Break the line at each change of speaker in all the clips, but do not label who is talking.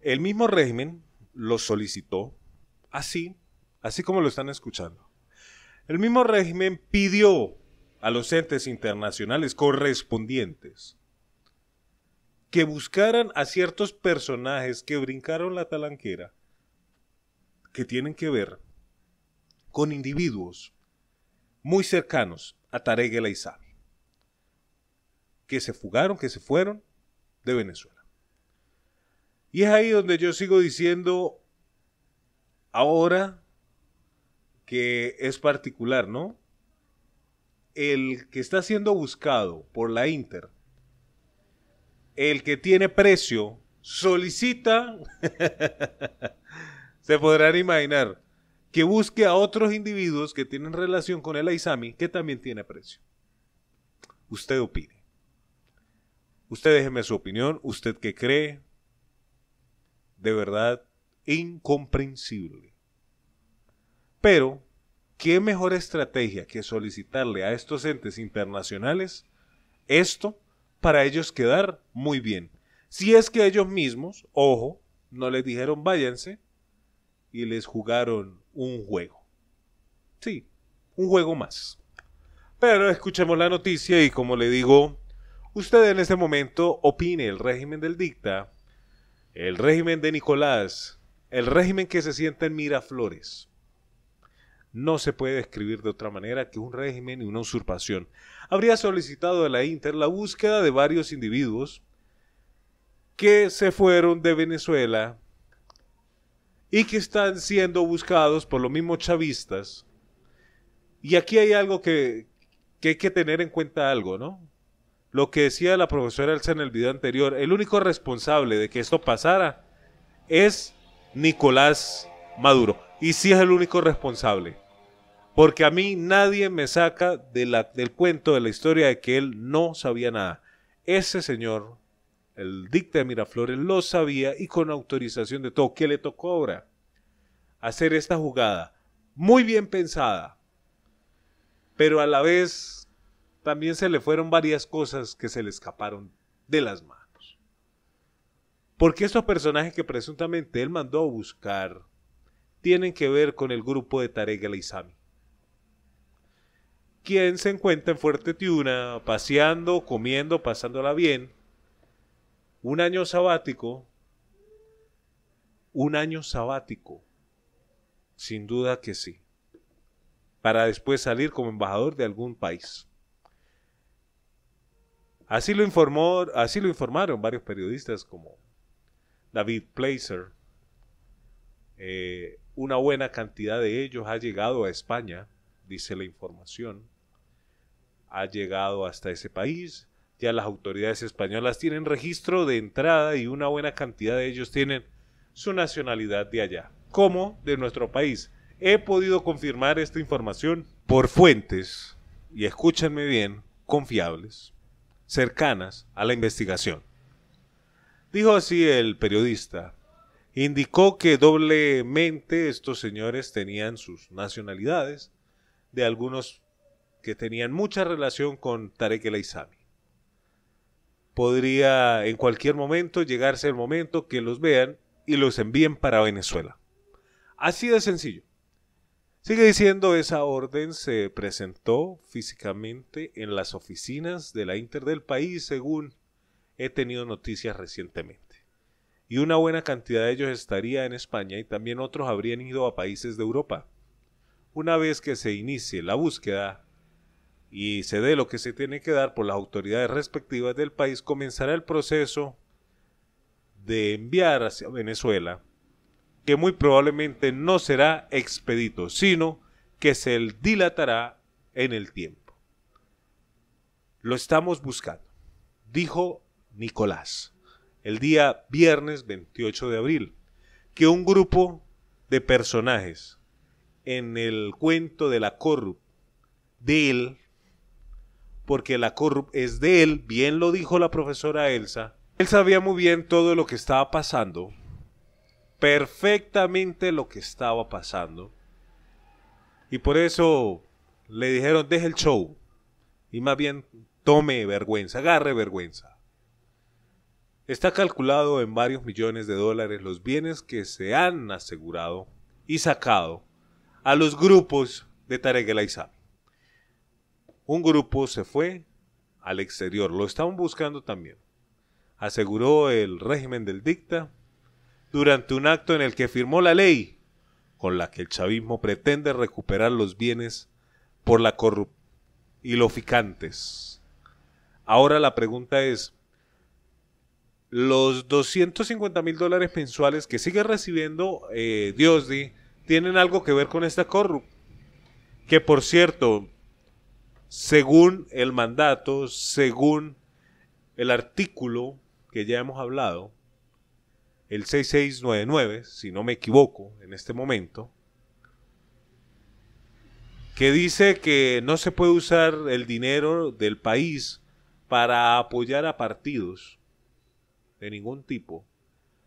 El mismo régimen lo solicitó así, así como lo están escuchando. El mismo régimen pidió a los entes internacionales correspondientes que buscaran a ciertos personajes que brincaron la talanquera que tienen que ver con individuos muy cercanos a Tarek El que se fugaron, que se fueron de Venezuela. Y es ahí donde yo sigo diciendo ahora que es particular, ¿no? El que está siendo buscado por la Inter el que tiene precio solicita, se podrán imaginar, que busque a otros individuos que tienen relación con el Aizami que también tiene precio. Usted opine. Usted déjeme su opinión. ¿Usted qué cree? De verdad, incomprensible. Pero, ¿qué mejor estrategia que solicitarle a estos entes internacionales esto para ellos quedar muy bien. Si es que ellos mismos, ojo, no les dijeron váyanse y les jugaron un juego. Sí, un juego más. Pero escuchemos la noticia y como le digo, usted en este momento opine el régimen del dicta, el régimen de Nicolás, el régimen que se sienta en Miraflores no se puede describir de otra manera que un régimen y una usurpación. Habría solicitado a la Inter la búsqueda de varios individuos que se fueron de Venezuela y que están siendo buscados por los mismos chavistas. Y aquí hay algo que, hay que tener en cuenta algo, ¿no? Lo que decía la profesora Elsa en el video anterior, el único responsable de que esto pasara es Nicolás Maduro. Y sí es el único responsable. Porque a mí nadie me saca del cuento de la historia de que él no sabía nada. Ese señor, el dicta de Miraflores, lo sabía y con autorización de todo. ¿Qué le tocó ahora? Hacer esta jugada muy bien pensada, pero a la vez también se le fueron varias cosas que se le escaparon de las manos. Porque estos personajes que presuntamente él mandó buscar tienen que ver con el grupo de Tarek el Isami quien se encuentra en Fuerte Tiuna, paseando, comiendo, pasándola bien. Un año sabático. Un año sabático. Sin duda que sí. Para después salir como embajador de algún país. Así lo informó, así lo informaron varios periodistas como David Placer. Eh, una buena cantidad de ellos ha llegado a España dice la información, ha llegado hasta ese país. Ya las autoridades españolas tienen registro de entrada y una buena cantidad de ellos tienen su nacionalidad de allá, como de nuestro país. He podido confirmar esta información por fuentes, y escúchenme bien, confiables, cercanas a la investigación. Dijo así el periodista. Indicó que doblemente estos señores tenían sus nacionalidades de algunos que tenían mucha relación con Tarek El Aizami. Podría en cualquier momento llegarse el momento que los vean y los envíen para Venezuela. Así de sencillo. Sigue diciendo, esa orden se presentó físicamente en las oficinas de la Inter del país, según he tenido noticias recientemente. Y una buena cantidad de ellos estaría en España y también otros habrían ido a países de Europa. Una vez que se inicie la búsqueda y se dé lo que se tiene que dar por las autoridades respectivas del país, comenzará el proceso de enviar hacia Venezuela, que muy probablemente no será expedito, sino que se dilatará en el tiempo. Lo estamos buscando, dijo Nicolás, el día viernes 28 de abril, que un grupo de personajes en el cuento de la corrup de él, porque la corrup es de él, bien lo dijo la profesora Elsa, él sabía muy bien todo lo que estaba pasando, perfectamente lo que estaba pasando, y por eso le dijeron, deje el show, y más bien tome vergüenza, agarre vergüenza. Está calculado en varios millones de dólares los bienes que se han asegurado y sacado a los grupos de Tarek El Aizami. Un grupo se fue al exterior, lo estaban buscando también. Aseguró el régimen del dicta durante un acto en el que firmó la ley con la que el chavismo pretende recuperar los bienes por la corrupción y los ficantes. Ahora la pregunta es, los 250 mil dólares mensuales que sigue recibiendo eh, Diosdi tienen algo que ver con esta corrupción. Que por cierto, según el mandato, según el artículo que ya hemos hablado, el 6699, si no me equivoco en este momento, que dice que no se puede usar el dinero del país para apoyar a partidos de ningún tipo,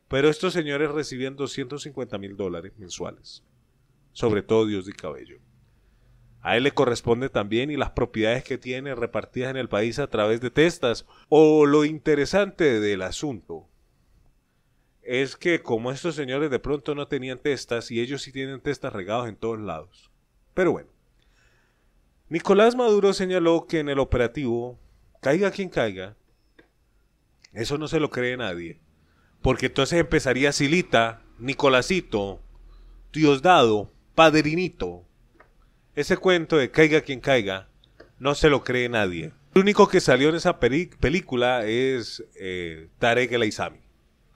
pero estos señores reciben 250 mil dólares mensuales, sobre todo Dios de Cabello. A él le corresponde también y las propiedades que tiene repartidas en el país a través de testas. O lo interesante del asunto es que como estos señores de pronto no tenían testas y ellos sí tienen testas regados en todos lados. Pero bueno. Nicolás Maduro señaló que en el operativo, caiga quien caiga, eso no se lo cree nadie. Porque entonces empezaría Silita, Nicolásito, Diosdado, Padrinito. Ese cuento de caiga quien caiga, no se lo cree nadie. El único que salió en esa película es eh, Tarek El Aizami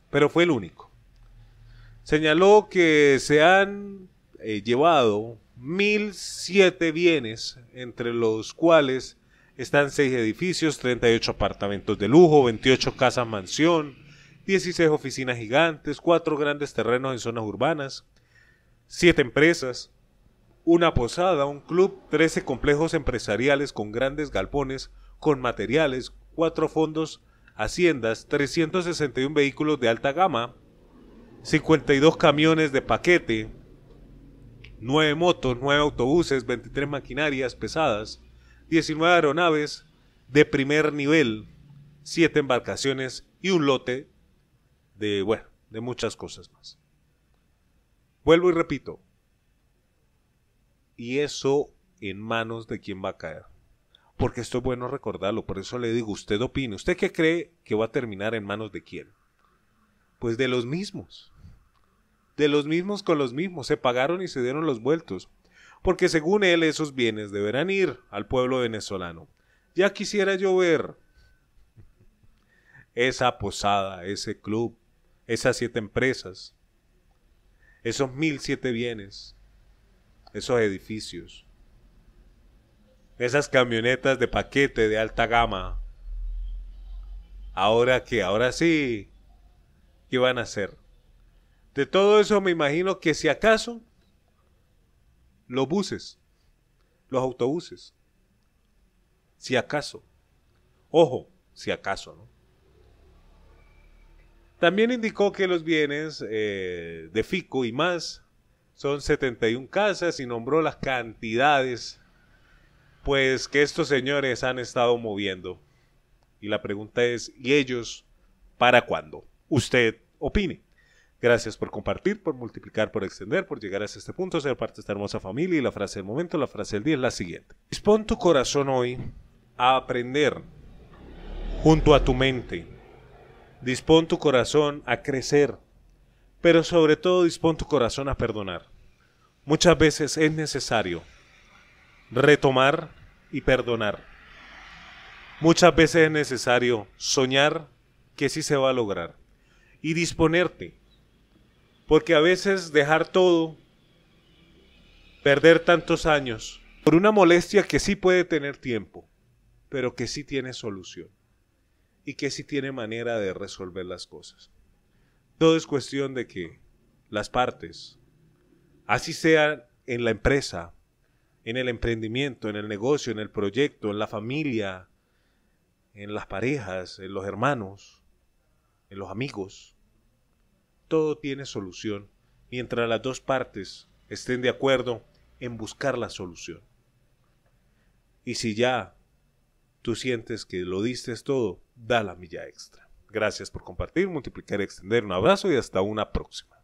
pero fue el único. Señaló que se han eh, llevado 1.007 bienes, entre los cuales están 6 edificios, 38 apartamentos de lujo, 28 casas mansión, 16 oficinas gigantes, 4 grandes terrenos en zonas urbanas, 7 empresas, una posada, un club, 13 complejos empresariales con grandes galpones, con materiales, 4 fondos haciendas, 361 vehículos de alta gama, 52 camiones de paquete, 9 motos, 9 autobuses, 23 maquinarias pesadas, 19 aeronaves de primer nivel, 7 embarcaciones y un lote de, bueno, de muchas cosas más. Vuelvo y repito, y eso en manos de quién va a caer porque esto es bueno recordarlo, por eso le digo, usted opine, ¿usted qué cree que va a terminar en manos de quién? Pues de los mismos. De los mismos con los mismos, se pagaron y se dieron los vueltos, porque según él esos bienes deberán ir al pueblo venezolano. Ya quisiera yo ver esa posada, ese club, esas siete empresas, esos mil siete bienes, esos edificios, esas camionetas de paquete de alta gama. Ahora que, ahora sí, ¿qué van a hacer? De todo eso me imagino que si acaso los buses, los autobuses, si acaso, ojo, si acaso, ¿no? También indicó que los bienes eh, de FICO y más son 71 casas y nombró las cantidades pues que estos señores han estado moviendo. Y la pregunta es, ¿y ellos para cuándo? Usted opine. Gracias por compartir, por multiplicar, por extender, por llegar hasta este punto, ser parte de esta hermosa familia. Y la frase del momento, la frase del día es la siguiente. Dispón tu corazón hoy a aprender junto a tu mente. Dispón tu corazón a crecer, pero sobre todo dispón tu corazón a perdonar. Muchas veces es necesario retomar y perdonar. Muchas veces es necesario soñar que sí se va a lograr y disponerte, porque a veces dejar todo, perder tantos años, por una molestia que sí puede tener tiempo, pero que sí tiene solución y que sí tiene manera de resolver las cosas. Todo es cuestión de que las partes, así sean en la empresa, en el emprendimiento, en el negocio, en el proyecto, en la familia, en las parejas, en los hermanos, en los amigos. Todo tiene solución mientras las dos partes estén de acuerdo en buscar la solución. Y si ya tú sientes que lo diste todo, da la milla extra. Gracias por compartir, multiplicar extender. Un abrazo y hasta una próxima.